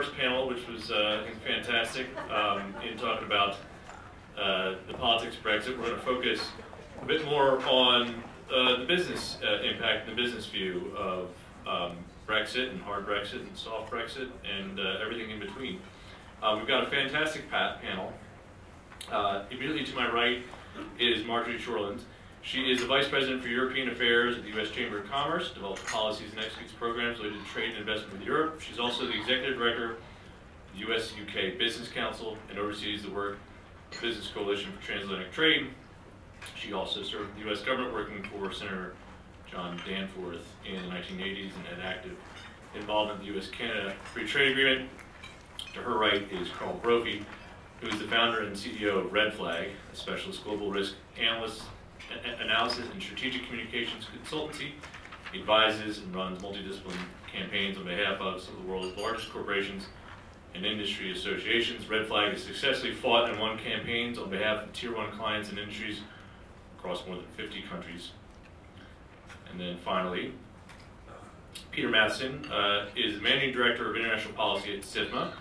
first panel, which was uh, fantastic um, in talking about uh, the politics of Brexit. We're going to focus a bit more on uh, the business uh, impact, the business view of um, Brexit and hard Brexit and soft Brexit and uh, everything in between. We've got a fantastic panel. Immediately to my right is Marjorie Chorlins. She is the Vice President for European Affairs at the U.S. Chamber of Commerce, develops policies and executes programs related to trade and investment with Europe. She's also the Executive Director of the U.S.-UK Business Council and oversees the work of the Business Coalition for Transatlantic Trade. She also served the U.S. government working for Senator John Danforth in the 1980s and had active involvement in the U.S.-Canada Free Trade Agreement. To her right is Karl Brophy, who is the founder and CEO of Red Flag, a specialist global risk analyst, analysis and strategic communications consultancy. Advises and runs multidisciplinary campaigns on behalf of some of the world's largest corporations and industry associations. Red Flag has successfully fought and won campaigns on behalf of tier one clients and industries across more than 50 countries. And then finally, Peter Matheson uh, is Managing Director of International Policy at SIFMA.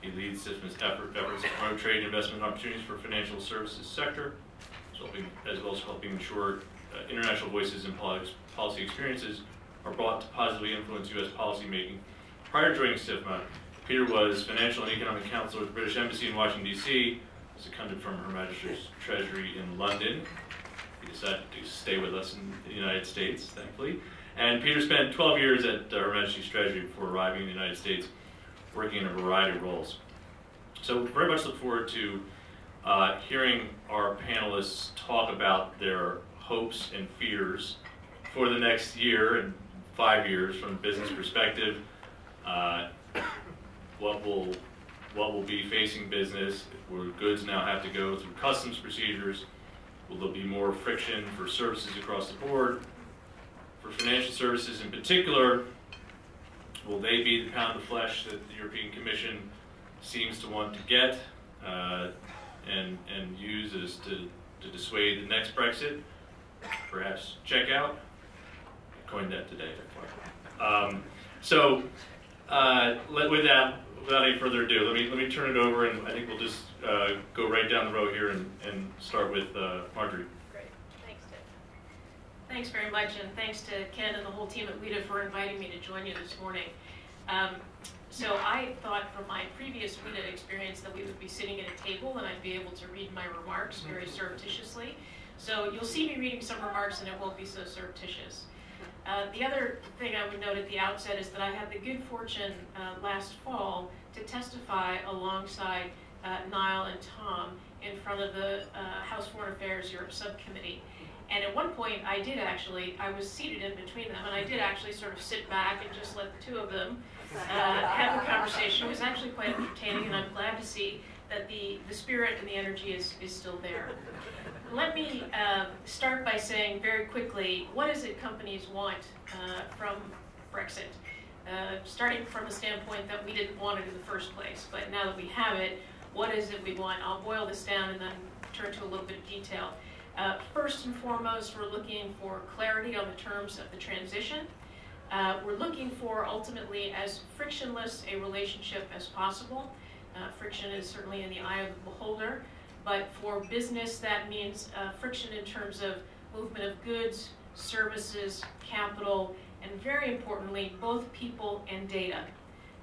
He leads SIFMA's effort, efforts to promote trade and investment opportunities for financial services sector, as well as helping ensure uh, international voices and policy experiences are brought to positively influence U.S. policymaking. Prior to joining SIFMA, Peter was financial and economic counselor at the British Embassy in Washington, D.C., seconded from Her Majesty's Treasury in London. He decided to stay with us in the United States, thankfully. And Peter spent 12 years at uh, Her Majesty's Treasury before arriving in the United States, working in a variety of roles. So very much look forward to uh, hearing our panelists talk about their hopes and fears for the next year and five years from a business perspective. Uh, what will what will be facing business where goods now have to go through customs procedures? Will there be more friction for services across the board? For financial services in particular, will they be the pound of flesh that the European Commission seems to want to get? Uh, and, and use as to, to dissuade the next Brexit, perhaps check out. I coined that today. Um, so uh, let, with that, without any further ado, let me let me turn it over, and I think we'll just uh, go right down the row here and, and start with uh, Marjorie. Great, thanks, Ted. Thanks very much, and thanks to Ken and the whole team at WITA for inviting me to join you this morning. Um, so I thought from my previous WITA experience that we would be sitting at a table and I'd be able to read my remarks very mm-hmm. surreptitiously. So you'll see me reading some remarks and it won't be so surreptitious. Uh, the other thing I would note at the outset is that I had the good fortune uh, last fall to testify alongside uh, Nile and Tom in front of the uh, House Foreign Affairs Europe Subcommittee. And at one point, I did actually, I was seated in between them, and I did actually sort of sit back and just let the two of them uh, have a conversation. It was actually quite entertaining, and I'm glad to see that the, the spirit and the energy is, is still there. Let me uh, start by saying very quickly, what is it companies want uh, from Brexit? Uh, starting from the standpoint that we didn't want it in the first place, but now that we have it, what is it we want? I'll boil this down and then turn to a little bit of detail. Uh, first and foremost, we're looking for clarity on the terms of the transition. Uh, we're looking for ultimately as frictionless a relationship as possible. Uh, friction is certainly in the eye of the beholder, but for business that means uh, friction in terms of movement of goods, services, capital, and very importantly, both people and data.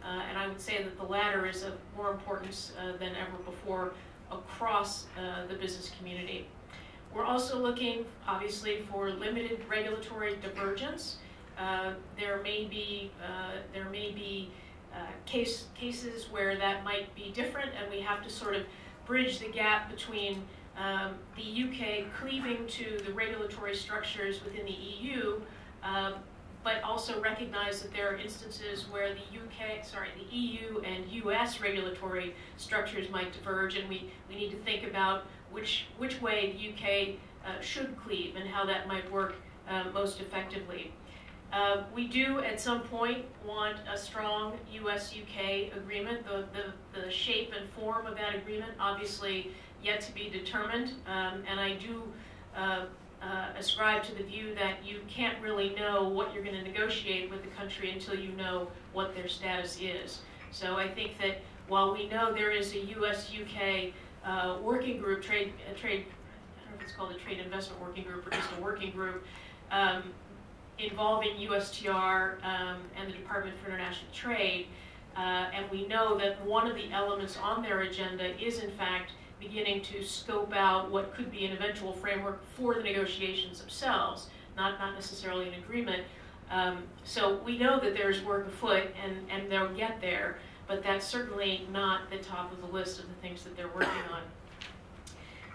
Uh, and I would say that the latter is of more importance uh, than ever before across uh, the business community. We're also looking, obviously, for limited regulatory divergence. Uh, there may be uh, there may be uh, case cases where that might be different, and we have to sort of bridge the gap between um, the UK cleaving to the regulatory structures within the EU, um, but also recognize that there are instances where the UK, sorry, the EU and US regulatory structures might diverge, and we, we need to think about which, which way the UK uh, should cleave and how that might work uh, most effectively. Uh, we do, at some point, want a strong U.S.-UK agreement. The, the, the, shape and form of that agreement, obviously, yet to be determined. Um, and I do uh, uh, ascribe to the view that you can't really know what you're going to negotiate with the country until you know what their status is. So I think that while we know there is a U.S.-UK uh, working group, trade, uh, trade, I don't know if it's called a trade investment working group or just a working group, um, involving USTR um, and the Department for International Trade, uh, and we know that one of the elements on their agenda is in fact beginning to scope out what could be an eventual framework for the negotiations themselves, not, not necessarily an agreement. Um, so we know that there's work afoot and, and they'll get there, but that's certainly not the top of the list of the things that they're working on.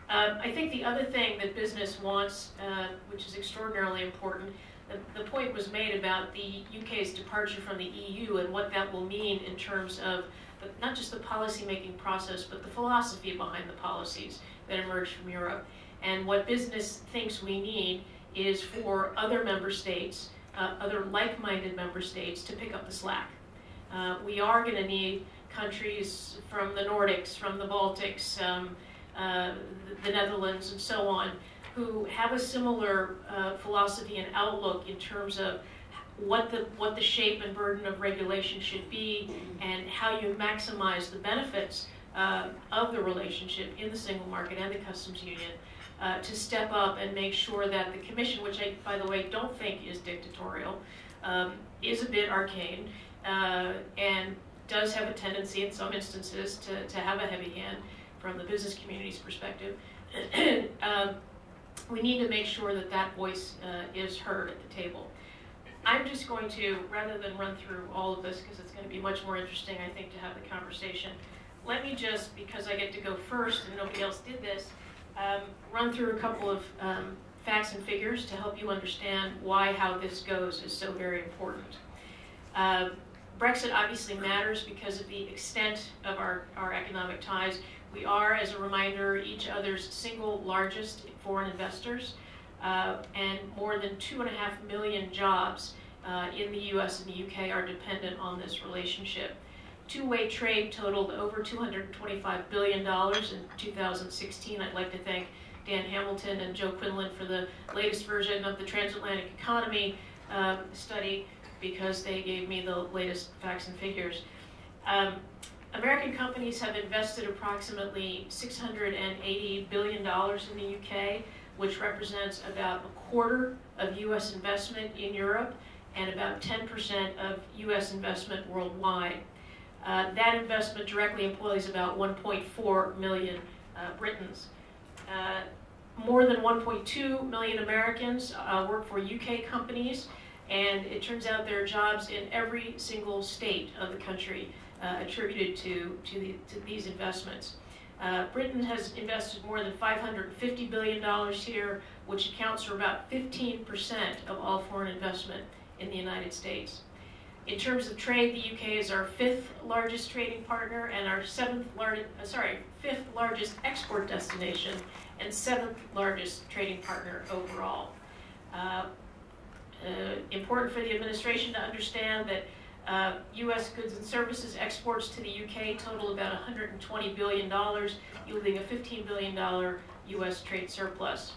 Um, I think the other thing that business wants, uh, which is extraordinarily important, the, the point was made about the UK's departure from the EU and what that will mean in terms of the, not just the policy-making process, but the philosophy behind the policies that emerge from Europe. And what business thinks we need is for other member states, uh, other like-minded member states, to pick up the slack. Uh, we are going to need countries from the Nordics, from the Baltics, um, uh, the Netherlands, and so on, who have a similar uh, philosophy and outlook in terms of what the what the shape and burden of regulation should be and how you maximize the benefits uh, of the relationship in the single market and the customs union uh, to step up and make sure that the commission, which I, by the way, don't think is dictatorial, um, is a bit arcane uh, and does have a tendency in some instances to, to have a heavy hand from the business community's perspective. um, we need to make sure that that voice uh, is heard at the table. I'm just going to, rather than run through all of this, because it's going to be much more interesting, I think, to have the conversation, let me just, because I get to go first and nobody else did this, um, run through a couple of um, facts and figures to help you understand why how this goes is so very important. Uh, Brexit obviously matters because of the extent of our, our economic ties. We are, as a reminder, each other's single largest foreign investors, uh, and more than two and a half million jobs uh, in the US and the UK are dependent on this relationship. Two-way trade totaled over $225 billion in 2016. I'd like to thank Dan Hamilton and Joe Quinlan for the latest version of the transatlantic economy um, study because they gave me the latest facts and figures. Um, American companies have invested approximately $680 billion in the UK, which represents about a quarter of U.S. investment in Europe and about 10% of U.S. investment worldwide. Uh, that investment directly employs about 1.4 million uh, Britons. Uh, more than 1.2 million Americans uh, work for UK companies, and it turns out there are jobs in every single state of the country uh, attributed to, to, the, to, these investments. Uh, Britain has invested more than $550 billion here, which accounts for about 15% of all foreign investment in the United States. In terms of trade, the UK is our fifth largest trading partner and our seventh largest, uh, sorry, fifth largest export destination and seventh largest trading partner overall. Uh, important for the administration to understand that uh, U.S. goods and services exports to the U.K. total about $120 billion, yielding a $15 billion U.S. trade surplus.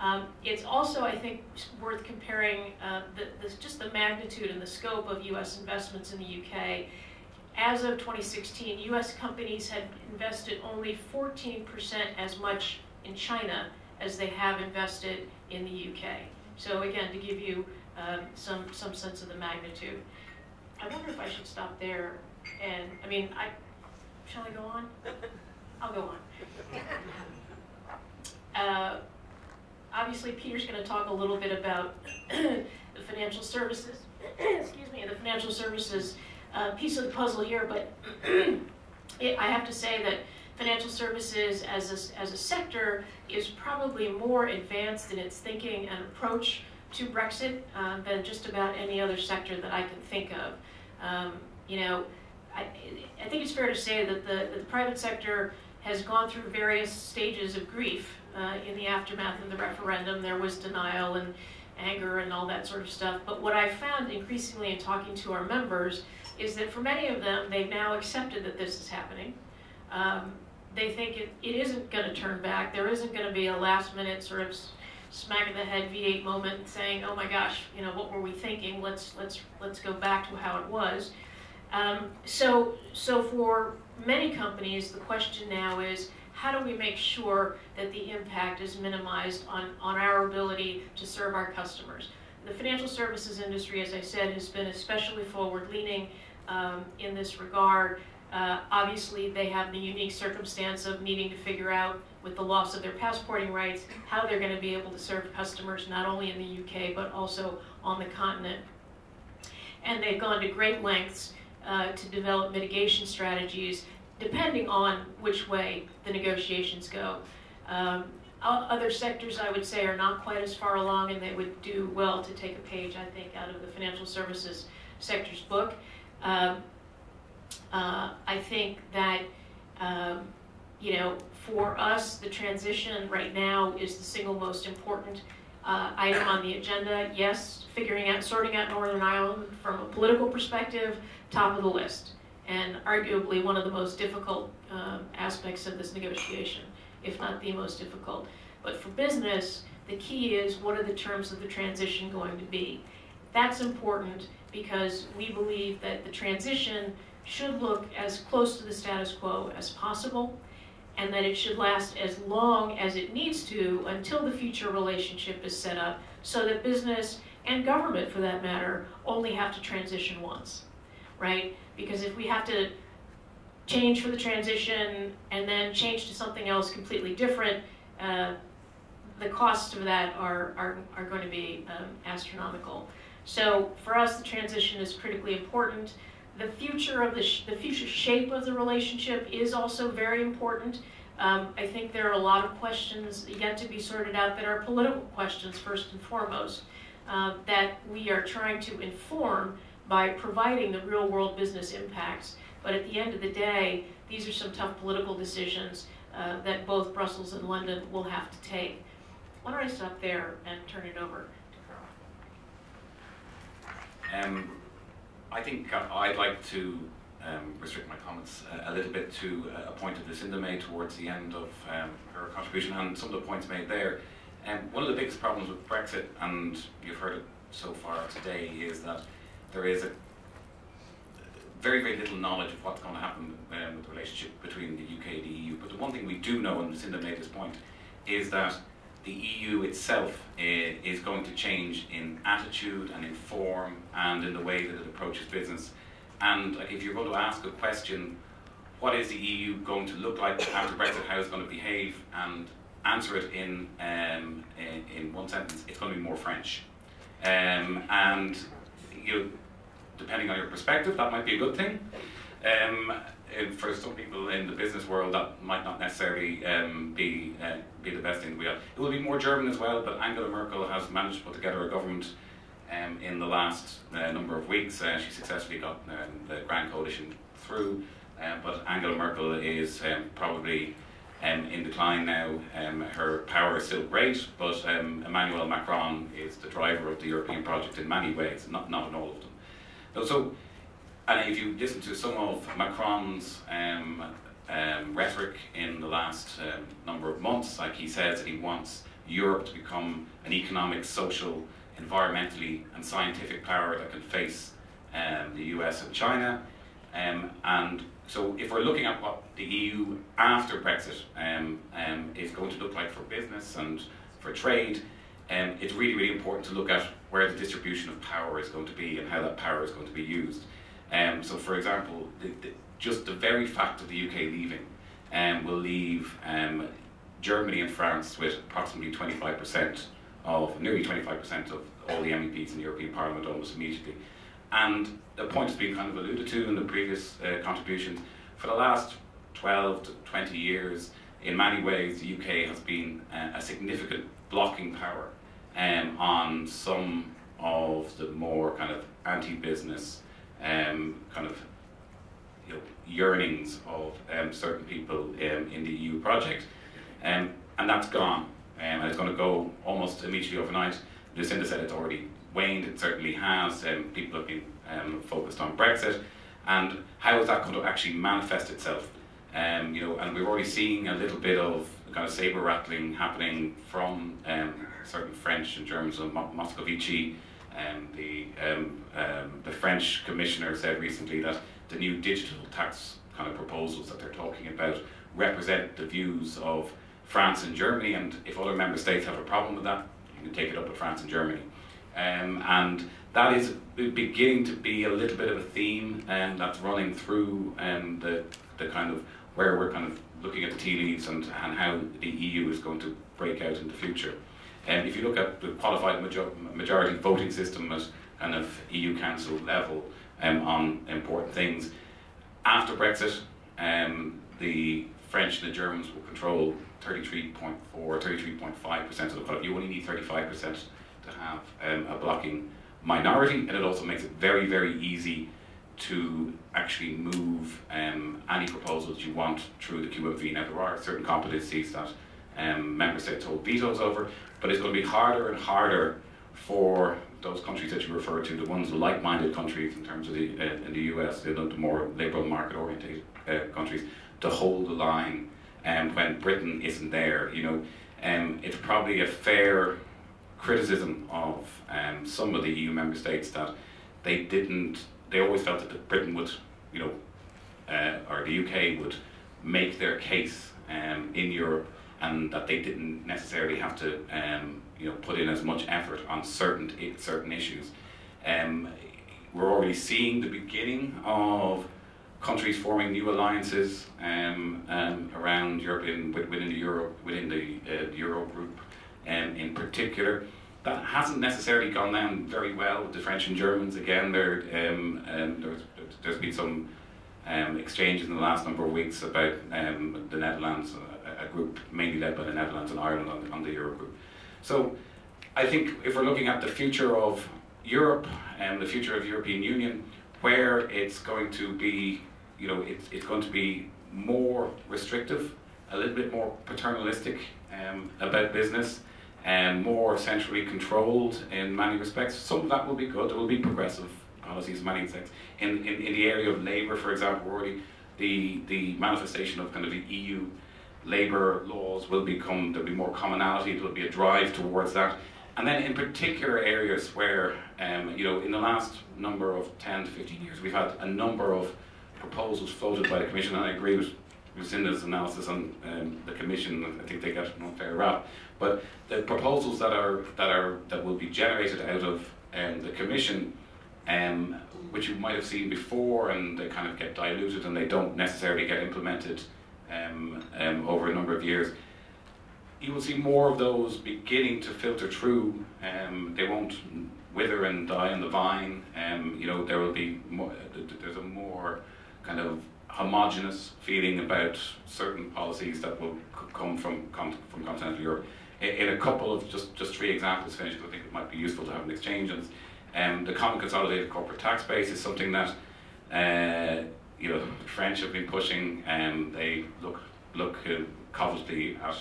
Um, it's also, I think, worth comparing uh, the, the, just the magnitude and the scope of U.S. investments in the U.K. As of 2016, U.S. companies had invested only 14% as much in China as they have invested in the U.K. So again, to give you um, some, some sense of the magnitude. I wonder if I should stop there and, I mean, I, shall I go on? I'll go on. Uh, obviously, Peter's going to talk a little bit about the financial services, excuse me, the financial services uh, piece of the puzzle here, but it, I have to say that financial services as a, as a sector is probably more advanced in its thinking and approach to Brexit uh, than just about any other sector that I can think of. Um, you know, I, I, think it's fair to say that the, that the, private sector has gone through various stages of grief uh, in the aftermath of the referendum. There was denial and anger and all that sort of stuff. But what I found increasingly in talking to our members is that for many of them, they've now accepted that this is happening. Um, they think it, it isn't going to turn back. There isn't going to be a last minute sort of smack in the head V8 moment saying, oh my gosh, you know, what were we thinking? Let's, let's, let's go back to how it was. Um, so, so for many companies, the question now is, how do we make sure that the impact is minimized on, on our ability to serve our customers? The financial services industry, as I said, has been especially forward-leaning um, in this regard. Uh, obviously, they have the unique circumstance of needing to figure out, with the loss of their passporting rights, how they're going to be able to serve customers not only in the UK but also on the continent. And they've gone to great lengths uh, to develop mitigation strategies depending on which way the negotiations go. Um, other sectors, I would say, are not quite as far along, and they would do well to take a page, I think, out of the financial services sector's book. Um, uh, I think that, um, you know, for us, the transition right now is the single most important uh, item on the agenda. Yes, figuring out, sorting out Northern Ireland from a political perspective, top of the list, and arguably one of the most difficult um, aspects of this negotiation, if not the most difficult. But for business, the key is what are the terms of the transition going to be? That's important because we believe that the transition should look as close to the status quo as possible and that it should last as long as it needs to until the future relationship is set up so that business and government, for that matter, only have to transition once, right? Because if we have to change for the transition and then change to something else completely different, uh, the costs of that are, are, are going to be um, astronomical. So for us, the transition is critically important. The future of the, the future shape of the relationship is also very important. Um, I think there are a lot of questions yet to be sorted out that are political questions first and foremost uh, that we are trying to inform by providing the real world business impacts. But at the end of the day, these are some tough political decisions uh, that both Brussels and London will have to take. Why don't I stop there and turn it over to Karl? Um, I think uh, I'd like to um, restrict my comments a, a little bit to uh, a point that Lucinda made towards the end of um, her contribution and some of the points made there. Um, one of the biggest problems with Brexit, and you've heard it so far today, is that there is a very, very little knowledge of what's going to happen um, with the relationship between the UK and the EU. But the one thing we do know, and Lucinda made this point, is that the EU itself uh, is going to change in attitude and in form and in the way that it approaches business. And like, if you're going to ask a question, what is the EU going to look like after Brexit, How is it's going to behave, and answer it in, um, in, in, one sentence, it's going to be more French. Um, and you know, depending on your perspective, that might be a good thing. Um, for some people in the business world, that might not necessarily um, be uh, be the best thing we have. It will be more German as well, but Angela Merkel has managed to put together a government um, in the last uh, number of weeks. Uh, she successfully got um, the Grand Coalition through, uh, but Angela Merkel is um, probably um, in decline now. Um, her power is still great, but Emmanuel Macron is the driver of the European project in many ways, not, not in all of them. So, and if you listen to some of Macron's um, um, rhetoric in the last um, number of months, like he says that he wants Europe to become an economic, social, environmentally, and scientific power that can face um, the US and China. Um, and so, if we're looking at what the EU after Brexit um, is going to look like for business and for trade, um, it's really, really important to look at where the distribution of power is going to be and how that power is going to be used. Um, so, for example, the, the, just the very fact of the UK leaving um, will leave um, Germany and France with approximately 25% of, nearly 25% of all the MEPs in the European Parliament almost immediately. And the point has been kind of alluded to in the previous uh, contributions. For the last 12 to 20 years, in many ways, the UK has been uh, a significant blocking power um, on some of the more kind of anti-business um, kind of yearnings of um, certain people um, in the EU project. Um, and that's gone. Um, and it's going to go almost immediately overnight. Lucinda said it's already waned, it certainly has. Um, people have been focused on Brexit. And how is that going to actually manifest itself? You know, and we're already seeing a little bit of kind of saber rattling happening from certain French and Germans, so Moscovici, um, the, um, um, the French commissioner said recently that the new digital tax kind of proposals that they're talking about represent the views of France and Germany, and if other member states have a problem with that, you can take it up with France and Germany. Um, and that is beginning to be a little bit of a theme and that's running through um, the, the kind of where we're kind of looking at the tea leaves and, and how the EU is going to break out in the future. Um, if you look at the qualified major majority voting system at kind of EU Council level um, on important things, after Brexit, um, the French and the Germans will control 33.4, 33.5% of the vote. You only need 35% to have um, a blocking minority, and it also makes it very, very easy to actually move um, any proposals you want through the QMV. Now, there are certain competencies that um, member states hold vetoes over, but it's going to be harder and harder for those countries that you refer to, the ones like-minded countries in terms of the uh, in the US, the, the more liberal market-oriented uh, countries, to hold the line um, when Britain isn't there. You know, um, it's probably a fair criticism of um, some of the EU member states that they didn't. They always felt that Britain would, you know, uh, or the UK would make their case um, in Europe, and that they didn't necessarily have to, um, you know, put in as much effort on certain certain issues. Um, we're already seeing the beginning of countries forming new alliances um, um, around European within the Euro within the, uh, the Euro group, um, in particular. That hasn't necessarily gone down very well with the French and Germans. Again, there um, um, there's, there's been some um, exchanges in the last number of weeks about um, the Netherlands, a, a, group mainly led by the Netherlands and Ireland on, on the Euro group. So, I think if we're looking at the future of Europe and the future of European Union, where it's going to be you know, it's, it's going to be more restrictive, a little bit more paternalistic um, about business, and more centrally controlled in many respects. Some of that will be good. it will be progressive policies money, respects. In, in, in the area of labour, for example, already the, the manifestation of kind of the EU labour laws will become, there'll be more commonality, there'll be a drive towards that. And then in particular areas where, um, you know, in the last number of 10 to 15 years, we've had a number of proposals floated by the Commission, and I agree with Lucinda's analysis on um, the Commission. I think they get an unfair rap. But the proposals that are that are that will be generated out of um, the Commission, um, which you might have seen before, and they kind of get diluted and they don't necessarily get implemented um, um, over a number of years. You will see more of those beginning to filter through. Um, they won't wither and die on the vine. Um you know, there will be more, there's a more kind of homogenous feeling about certain policies that will come from from continental Europe. In, a couple of just just three examples finished, I think it might be useful to have an exchange. And um, the common consolidated corporate tax base is something that uh, you know the French have been pushing, and they look look uh, covetedly at.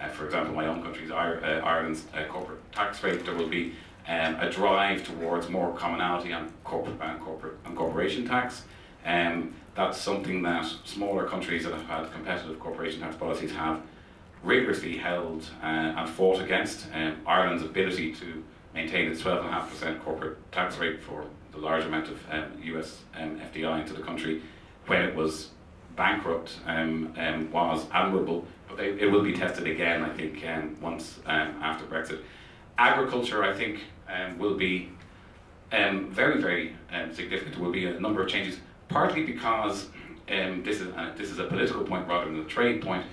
Uh, for example, my own country's uh, Ireland's uh, corporate tax rate, there will be um, a drive towards more commonality on corporate and corporate and corporation tax. Um, that's something that smaller countries that have had competitive corporation tax policies have rigorously held uh, and fought against. Um, Ireland's ability to maintain its 12.5% corporate tax rate for the large amount of um, US um, FDI into the country when it was bankrupt um, um, was admirable, but they, it will be tested again, I think, um, once um, after Brexit. Agriculture, I think, um, will be um, very, very um, significant. There will be a number of changes partly because um, this, is, uh, this is a political point rather than a trade point.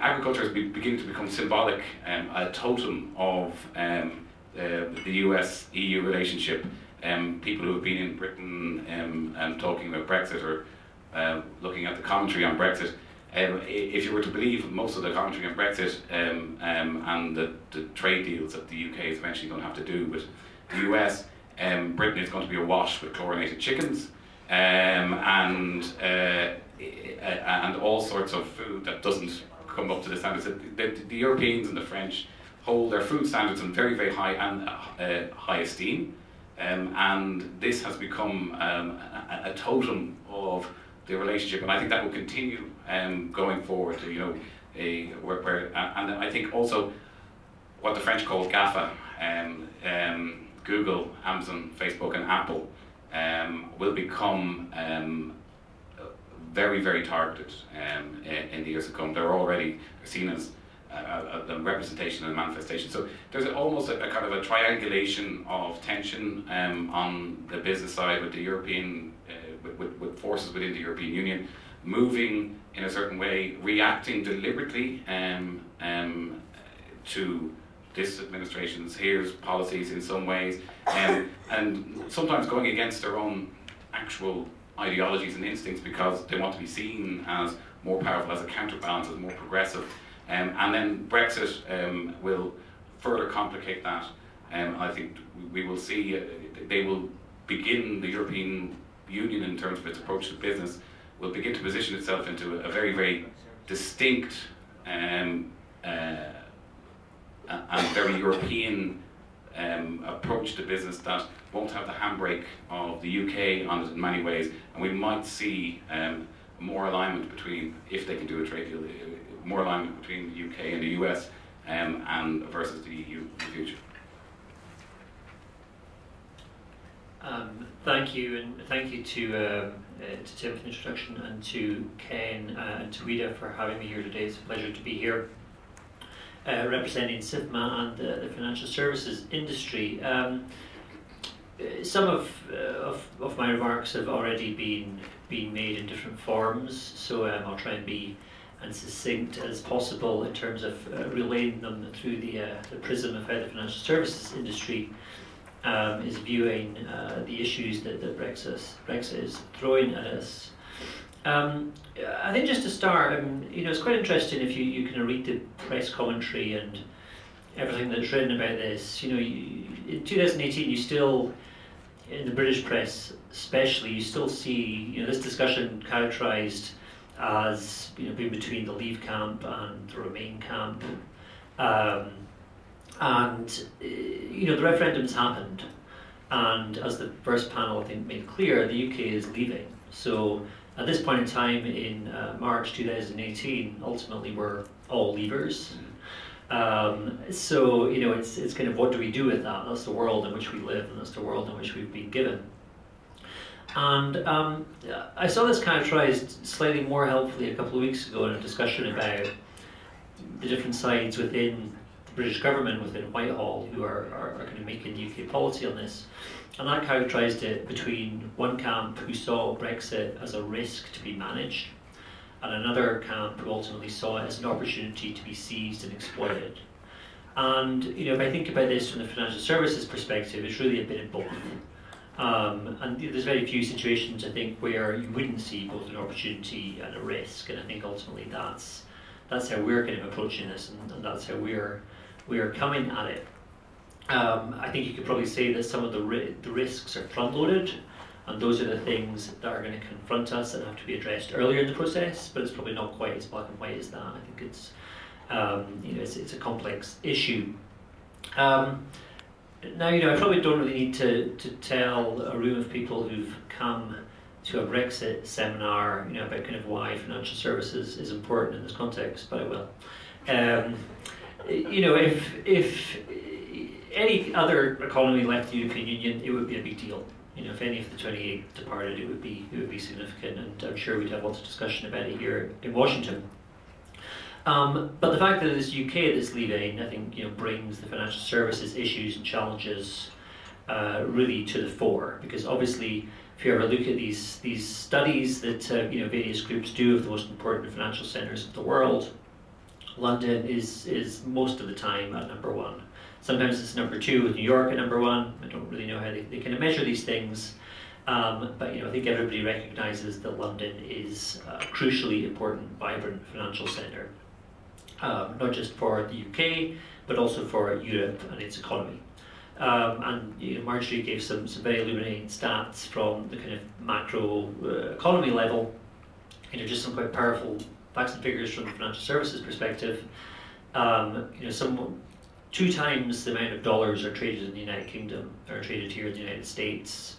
Agriculture is be, beginning to become symbolic, um, a totem of um, the US EU relationship. Um, people who have been in Britain um, and talking about Brexit or uh, looking at the commentary on Brexit, um, if you were to believe most of the commentary on Brexit um, um, and the, the, trade deals that the UK is eventually going to have to do with the US, um, Britain is going to be awash with chlorinated chickens and uh, and all sorts of food that doesn't come up to the standards. The, the, the Europeans and the French hold their food standards in very very high and uh, high esteem, um, and this has become um, a, a, totem of the relationship, and I think that will continue um, going forward. You know, a, where, where, and I think also what the French call GAFA, um, um, Google, Amazon, Facebook, and Apple um, will become very, very targeted in, in, the years to come. They're already seen as a, a, representation and manifestation. So there's almost a, a, kind of a triangulation of tension um, on the business side with the European, uh, with, with, with, forces within the European Union, moving in a certain way, reacting deliberately um, um, to this administration's here's policies in some ways, um, and sometimes going against their own actual ideologies and instincts because they want to be seen as more powerful, as a counterbalance, as more progressive. Um, and then Brexit um, will further complicate that. Um, I think we will see uh, they will begin the European Union in terms of its approach to business will begin to position itself into a very very distinct um, uh, and very European um, approach to business that won't have the handbrake of the UK on it in many ways, and we might see um, more alignment between, if they can do a trade deal, more alignment between the UK and the US um, and versus the EU in the future. Um, thank you, and thank you to, um, uh, to Tim for the introduction and to Ken uh, and to Rita for having me here today. It's a pleasure to be here. Uh, representing SIFMA and uh, the financial services industry. Um, some of, uh, of, of my remarks have already been been made in different forms, so um, I'll try and be as succinct as possible in terms of uh, relaying them through the, uh, the prism of how the financial services industry um, is viewing uh, the issues that, that Brexit, Brexit is throwing at us. Um, I think just to start, um, you know, it's quite interesting if you, you kind of read the press commentary and everything that's written about this. You know, you, in 2018, you still, in the British press especially, you still see, you know, this discussion characterised as, you know, being between the Leave camp and the Remain camp. Um, and, you know, the referendum's happened. And as the first panel, I think, made clear, the UK is leaving. So at this point in time in uh, March 2018, ultimately we're all leavers. Um, so you know, it's it's kind of what do we do with that? That's the world in which we live, and that's the world in which we've been given. And um, I saw this characterized slightly more helpfully a couple of weeks ago in a discussion about the different sides within the British government, within Whitehall, who are, are, are kind of making UK policy on this. And I characterised it between one camp who saw Brexit as a risk to be managed, and another camp who ultimately saw it as an opportunity to be seized and exploited. And you know, if I think about this from the financial services perspective, it's really a bit of both. Um, and there's very few situations I think where you wouldn't see both an opportunity and a risk, and I think ultimately that's that's how we're kind of approaching this, and, and that's how we're we're coming at it. Um, I think you could probably say that some of the, ri- the risks are front loaded, and those are the things that are going to confront us and have to be addressed earlier in the process, but it's probably not quite as black and white as that. I think it's, um, you know, it's, it's a complex issue. Um, now, you know, I probably don't really need to, to tell a room of people who've come to a Brexit seminar, you know, about kind of why financial services is important in this context, but I will. Um, you know, if if any other economy left the European Union, it would be a big deal. You know, if any of the 28 departed, it would be it would be significant, and I'm sure we'd have lots of discussion about it here in Washington. Um, but the fact that it's UK that's leaving, I think, you know, brings the financial services issues and challenges uh, really to the fore. Because obviously, if you ever look at these these studies that uh, you know various groups do of the most important financial centres of the world, London is is most of the time at number one. Sometimes it's number two with New York at number one. I don't really know how they, they kind of measure these things. Um, but you know, I think everybody recognises that London is a crucially important, vibrant financial centre, um, not just for the UK, but also for Europe and its economy. Um, and you know, Marjorie gave some, some very illuminating stats from the kind of macro uh, economy level. You know, just some quite powerful facts and figures from the financial services perspective. Um, you know, some two times the amount of dollars are traded in the United Kingdom are traded here in the United States.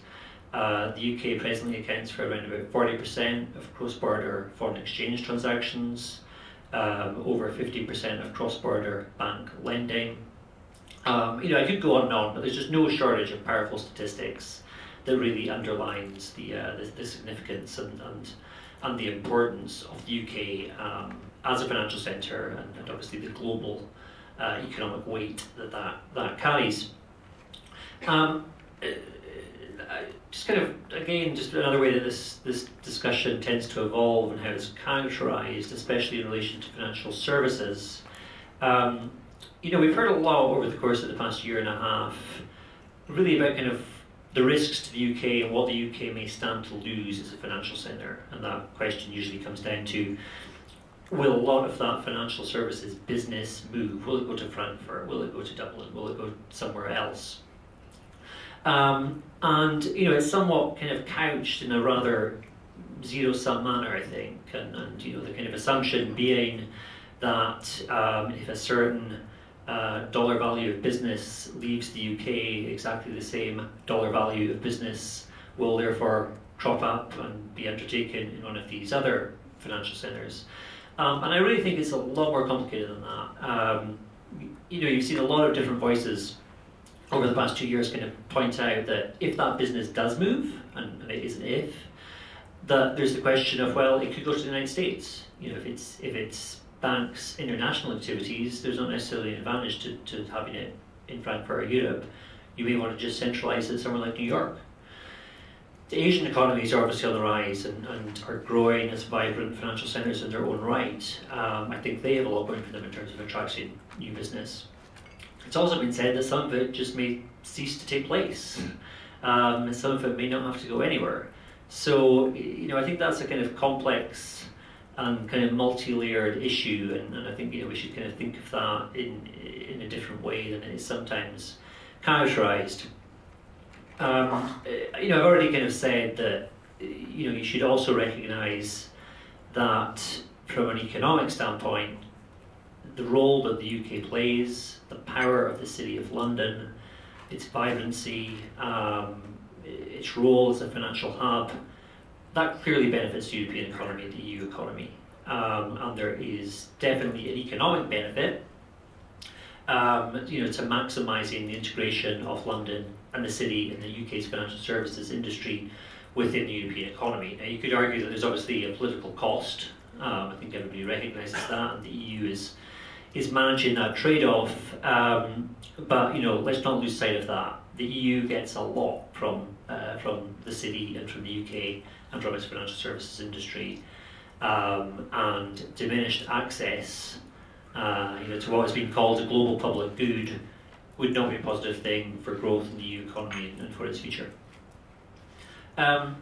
Uh, the UK presently accounts for around about 40% of cross-border foreign exchange transactions, um, over 50% of cross-border bank lending. Um, you know, I could go on and on, but there's just no shortage of powerful statistics that really underlines the, uh, the, the, significance and, and, and the importance of the UK um, as a financial centre and, and, obviously the global uh, economic weight that that, that carries. Um, uh, uh, just kind of again, just another way that this this discussion tends to evolve and how it's characterised, especially in relation to financial services. Um, you know, we've heard a lot over the course of the past year and a half, really about kind of the risks to the UK and what the UK may stand to lose as a financial centre. And that question usually comes down to will a lot of that financial services business move? Will it go to Frankfurt? Will it go to Dublin? Will it go somewhere else? Um, and you know, it's somewhat kind of couched in a rather zero-sum manner, I think, and, and you know, the kind of assumption being that um, if a certain uh, dollar value of business leaves the UK, exactly the same dollar value of business will therefore crop up and be undertaken in one of these other financial centres. Um, and I really think it's a lot more complicated than that. Um, you know, you've seen a lot of different voices over the past two years kind of point out that if that business does move, and, it is an if, that there's the question of well, it could go to the United States. You know, if it's if it's banks' international activities, there's not necessarily an advantage to, to having it in Frankfurt or Europe. You may want to just centralize it somewhere like New York. The Asian economies are obviously on the rise and, and are growing as vibrant financial centres in their own right. Um, I think they have a lot going for them in terms of attracting new business. It's also been said that some of it just may cease to take place. Um, and some of it may not have to go anywhere. So, you know, I think that's a kind of complex and kind of multi-layered issue, and, and I think you know we should kind of think of that in in a different way than it is sometimes characterized. Um, you know, I've already kind of said that you know you should also recognise that from an economic standpoint, the role that the UK plays the power of the City of London, its vibrancy, um, its role as a financial hub, that clearly benefits the European economy the EU economy. Um, and there is definitely an economic benefit um, you know, to maximising the integration of London and the city in the UK's financial services industry within the European economy. Now, you could argue that there's obviously a political cost. Um, I think everybody recognises that, and the EU is is managing that trade-off. Um, but you know, let's not lose sight of that. The EU gets a lot from uh, from the city and from the UK and from its financial services industry, um, and diminished access, uh, you know, to what has been called a global public good, would not be a positive thing for growth in the EU economy and, for its future. Um,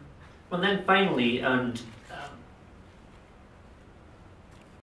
and then finally, and